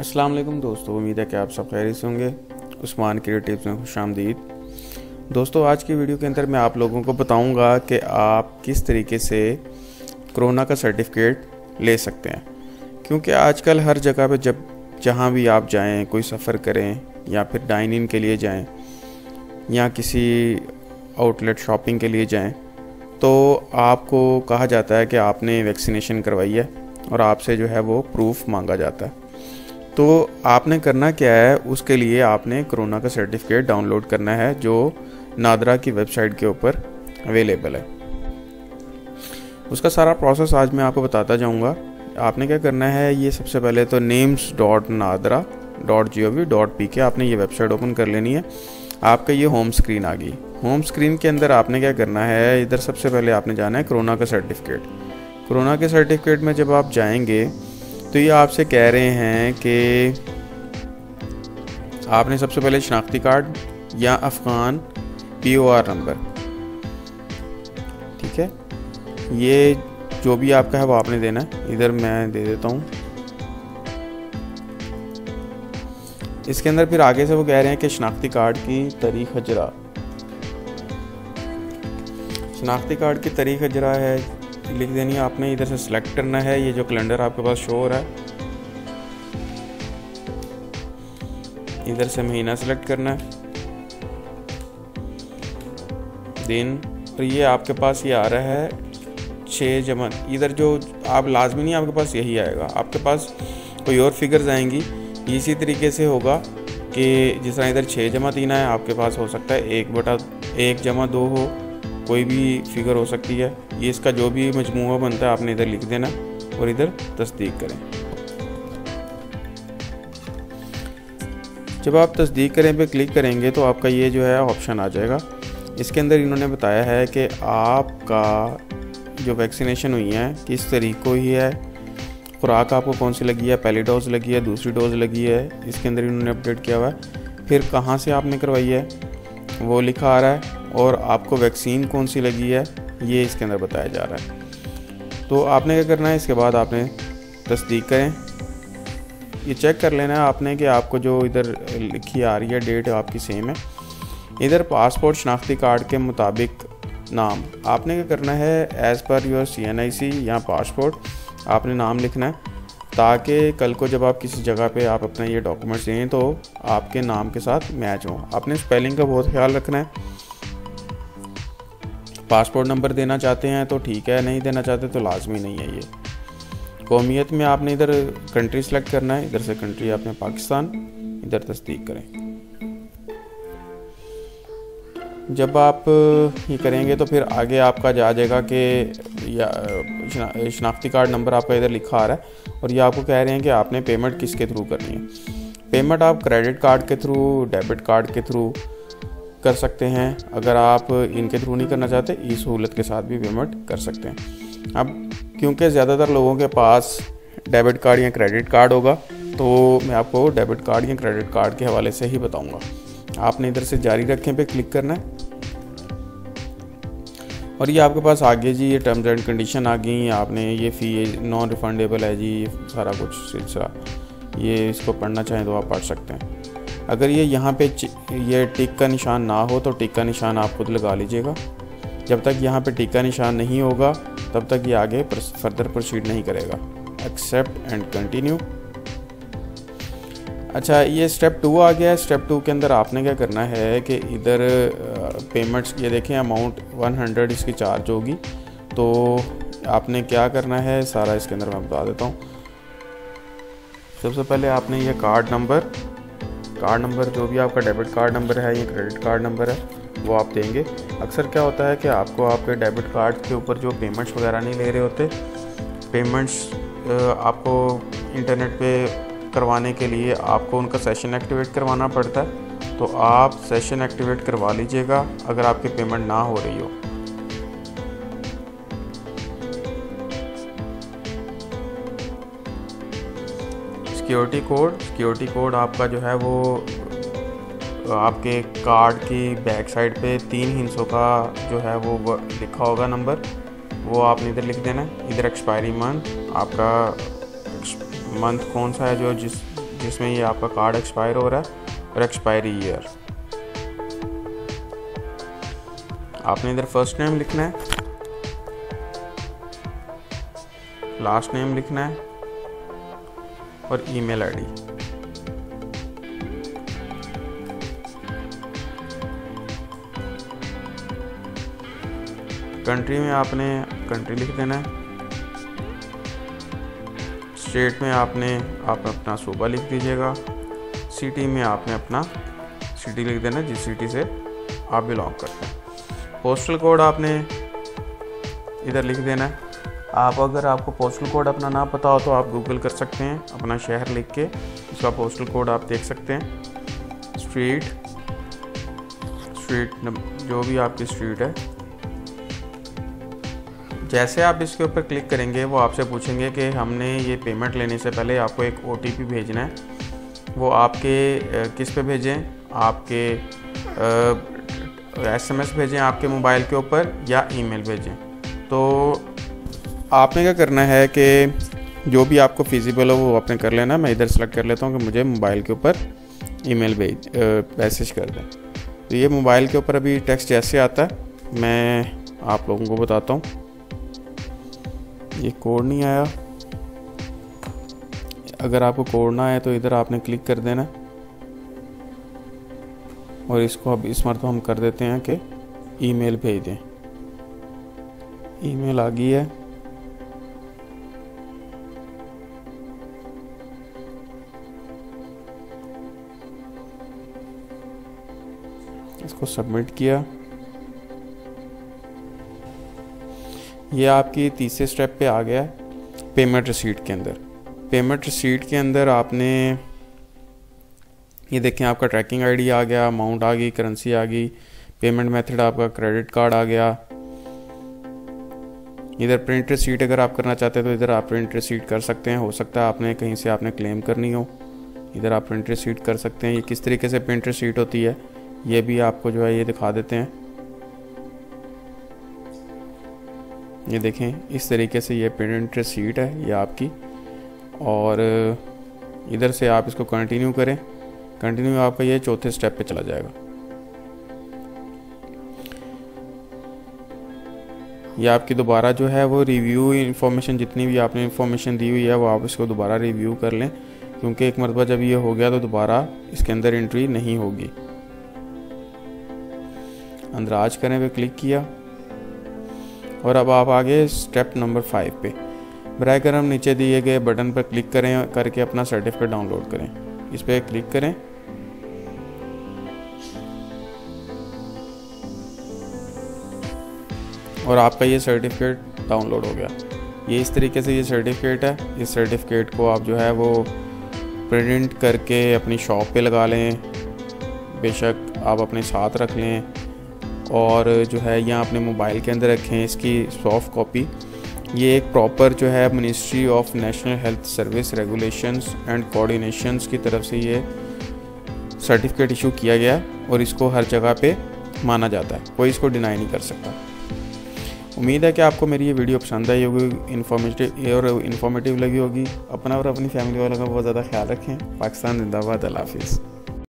अस्सलाम वालेकुम दोस्तों, उम्मीद है कि आप सब खैर से होंगे। उस्मान क्रिएटिव्स में खुश आमदीद। दोस्तों, आज की वीडियो के अंदर मैं आप लोगों को बताऊँगा कि आप किस तरीके से कोरोना का सर्टिफिकेट ले सकते हैं। क्योंकि आजकल हर जगह पे जब, जहाँ भी आप जाएँ, कोई सफ़र करें, या फिर डाइन इन के लिए जाएँ, या किसी आउटलेट शॉपिंग के लिए जाएँ तो आपको कहा जाता है कि आपने वैक्सीनेशन करवाई है और आपसे जो है वो प्रूफ मांगा जाता है। तो आपने करना क्या है? उसके लिए आपने कोरोना का सर्टिफिकेट डाउनलोड करना है, जो नादरा की वेबसाइट के ऊपर अवेलेबल है। उसका सारा प्रोसेस आज मैं आपको बताता जाऊँगा। आपने क्या करना है? ये सबसे पहले तो names dot NADRA dot G O V dot P K आपने ये वेबसाइट ओपन कर लेनी है। आपका ये होम स्क्रीन आ गई। होम स्क्रीन के अंदर आपने क्या करना है? इधर सबसे पहले आपने जाना है कोरोना का सर्टिफिकेट कोरोना के सर्टिफिकेट में जब आप जाएँगे तो ये आपसे कह रहे हैं कि आपने सबसे पहले शनाख्ती कार्ड या Afghan P O R number ठीक है? ये जो भी आपका है वो आपने देना है। इधर मैं दे देता हूँ। इसके अंदर फिर आगे से वो कह रहे हैं कि शनाख्ती कार्ड की तारीख हजरा शनाख्ती कार्ड की तारीख हजरा है लिख देनी है, आपने इधर से सिलेक्ट करना है, ये जो कैलेंडर आपके पास शो हो रहा है। इधर से महीना सेलेक्ट करना है। दिन, और ये आपके पास ये आ रहा है छः जमा, इधर जो आप लाजमी नहीं, आपके पास यही आएगा। आपके पास कोई और फिगर्स आएँगी। इसी तरीके से होगा कि जिस तरह इधर छः जमा तीन आए, आपके पास हो सकता है एक बटा एक जमा दो हो। कोई भी फिगर हो सकती है। ये इसका जो भी मजमू बनता है, आपने इधर लिख देना और इधर तस्दीक करें। जब आप तस्दीक करें पे क्लिक करेंगे तो आपका ये जो है ऑप्शन आ जाएगा। इसके अंदर इन्होंने बताया है कि आपका जो वैक्सीनेशन हुई है, किस तरीक़ों ही है, खुराक आपको कौन सी लगी है, पहली डोज़ लगी है, दूसरी डोज़ लगी है, इसके अंदर इन्होंने अपडेट किया हुआ है। फिर कहाँ से आपने करवाई है? वो लिखा आ रहा है और आपको वैक्सीन कौन सी लगी है, ये इसके अंदर बताया जा रहा है। तो आपने क्या करना है, इसके बाद आपने तस्दीक करें। ये चेक कर लेना है आपने कि आपको जो इधर लिखी आ रही है डेट आपकी सेम है। इधर पासपोर्ट, शनाख्ती कार्ड के मुताबिक नाम। आपने क्या करना है as per your C N आई सी या पासपोर्ट, आपने नाम लिखना है, ताकि कल को जब आप किसी जगह पे आप अपना ये डॉक्यूमेंट्स दें तो आपके नाम के साथ मैच हो। आपने स्पेलिंग का बहुत ख्याल रखना है। पासपोर्ट नंबर देना चाहते हैं तो ठीक है, नहीं देना चाहते तो लाजमी नहीं है ये। कौमियत में आपने इधर कंट्री सेलेक्ट करना है, इधर से कंट्री आपने पाकिस्तान, इधर तस्दीक करें। जब आप ये करेंगे तो फिर आगे आपका जा जाएगा कि या शनाख्ती कार्ड नंबर आपका इधर लिखा आ रहा है और ये आपको कह रहे हैं कि आपने पेमेंट किसके थ्रू करनी है। पेमेंट आप क्रेडिट कार्ड के थ्रू डेबिट कार्ड के थ्रू कर सकते हैं। अगर आप इनके थ्रू नहीं करना चाहते ई सहूलत के साथ भी पेमेंट कर सकते हैं। अब, क्योंकि ज़्यादातर लोगों के पास डेबिट कार्ड या क्रेडिट कार्ड होगा तो मैं आपको डेबिट कार्ड या क्रेडिट कार्ड के हवाले से ही बताऊँगा। आपने इधर से जारी रखें पे क्लिक करना है। और ये आपके पास आगे जी, ये टर्म्स एंड कंडीशन आ गई, आपने ये फ़ी नॉन रिफंडेबल है जी सारा कुछ सिलसिला। ये इसको पढ़ना चाहें तो आप पढ़ सकते हैं। अगर ये यहाँ पे ये टिक का निशान ना हो तो टिक का निशान आप खुद लगा लीजिएगा। जब तक यहाँ पे टिक का निशान नहीं होगा, तब तक ये आगे फर्दर प्रोसीड नहीं करेगा। एक्सेप्ट एंड कंटिन्यू अच्छा ये स्टेप टू आ गया है। स्टेप टू के अंदर आपने क्या करना है कि इधर पेमेंट्स ये देखें अमाउंट 100 इसकी चार्ज होगी। तो आपने क्या करना है? सारा इसके अंदर मैं बता देता हूँ। सबसे पहले आपने ये कार्ड नंबर कार्ड नंबर, जो भी आपका डेबिट कार्ड नंबर है, या क्रेडिट कार्ड नंबर है, वो आप देंगे। अक्सर क्या होता है कि आपको आपके डेबिट कार्ड के ऊपर जो पेमेंट्स वगैरह नहीं ले रहे होते, पेमेंट्स आपको इंटरनेट पे करवाने के लिए आपको उनका सेशन एक्टिवेट करवाना पड़ता है। तो आप सेशन एक्टिवेट करवा लीजिएगा, अगर आपकी पेमेंट ना हो रही हो। सिक्योरिटी कोड सिक्योरिटी कोड आपका जो है वो, आपके कार्ड की बैक साइड पे तीन हिंसों का जो है वो लिखा होगा नंबर। वो आपने इधर लिख देना है। इधर एक्सपायरी मंथ, आपका मंथ कौन सा है जो जिस, जिसमें ये आपका कार्ड एक्सपायर हो रहा है और एक्सपायरी ईयर। आपने इधर फ़र्स्ट नेम लिखना है। लास्ट नेम लिखना है। और ईमेल आईडी। कंट्री में आपने कंट्री लिख देना है। स्टेट में आपने, आप अपना सूबा लिख दीजिएगा। सिटी में आपने अपना सिटी लिख देना, जिस सिटी से आप बिलोंग करते हैं। पोस्टल कोड आपने इधर लिख देना है। आप अगर आपको पोस्टल कोड अपना ना पता हो तो आप गूगल कर सकते हैं, अपना शहर लिख के उसका पोस्टल कोड आप देख सकते हैं। स्ट्रीट स्ट्रीट जो भी आपकी स्ट्रीट है। जैसे आप इसके ऊपर क्लिक करेंगे, वो आपसे पूछेंगे कि हमने ये पेमेंट लेने से पहले आपको एक ओटीपी भेजना है। वो आपके किस पे भेजें? आपके एस एम एस भेजें आपके मोबाइल के ऊपर या ईमेल भेजें। तो आपने क्या करना है कि जो भी आपको फिजिबल हो, वो आपने कर लेना। मैं इधर सेलेक्ट कर लेता हूँ कि मुझे मोबाइल के ऊपर ईमेल भेज मैसेज कर दें। तो ये मोबाइल के ऊपर अभी टेक्स्ट जैसे आता है, मैं आप लोगों को बताता हूँ। ये कोड नहीं आया। अगर आपको कोड ना आए तो इधर आपने क्लिक कर देना। और इसको अब इस मरतबा हम कर देते हैं कि ईमेल भेज दें। ईमेल आ गई है। इसको सबमिट किया। ये आपकी तीसरे स्टेप पे आ गया है पेमेंट रिसीट के अंदर। पेमेंट रिसीट के अंदर आपने, ये देखें आपका ट्रैकिंग आईडी आ गया अमाउंट आ गई करेंसी आ गई पेमेंट मेथड आपका क्रेडिट कार्ड आ गया। इधर प्रिंट रिसीट अगर आप करना चाहते हैं तो इधर आप प्रिंट रिसीट कर सकते हैं। हो सकता है आपने कहीं से आपने क्लेम करनी हो। इधर आप प्रिंट रिसीट कर सकते हैं। ये किस तरीके से प्रिंट रिसीट होती है? ये भी आपको जो है ये दिखा देते हैं। ये देखें, इस तरीके से ये पेमेंट रिसीट है ये आपकी। और इधर से आप इसको कंटिन्यू करें। कंटिन्यू आपका ये चौथे स्टेप पे चला जाएगा। ये आपकी दोबारा जो है वो रिव्यू इन्फॉर्मेशन जितनी भी आपने इन्फॉर्मेशन दी हुई है, वो आप इसको दोबारा रिव्यू कर लें। क्योंकि एक मरतबा जब ये हो गया तो दोबारा इसके अंदर एंट्री नहीं होगी। अंदर करें पे क्लिक किया। और अब आप आगे स्टेप नंबर फाइव पे। बर कर हम नीचे दिए गए बटन पर क्लिक करें करके अपना सर्टिफिकेट डाउनलोड करें। इस पर क्लिक करें। और आपका ये सर्टिफिकेट डाउनलोड हो गया। ये इस तरीके से ये सर्टिफिकेट है। इस सर्टिफिकेट को आप जो है वो प्रिंट करके अपनी शॉप पे लगा लें। बेशक आप अपने साथ रख लें। और जो है, यहाँ अपने मोबाइल के अंदर रखें इसकी सॉफ्ट कॉपी ये एक प्रॉपर जो है ministry of national health services regulations and coordinations की तरफ़ से ये सर्टिफिकेट इशू किया गया और इसको हर जगह पे माना जाता है। कोई इसको डिनाई नहीं कर सकता। उम्मीद है कि आपको मेरी ये वीडियो पसंद आई होगी इन्फॉर्मेटिव और इन्फॉर्मेटिव लगी होगी। अपना और अपनी फैमिली वालों का बहुत ज़्यादा ख्याल रखें। पाकिस्तान जिंदाबाद, अल्लाह हाफिज़।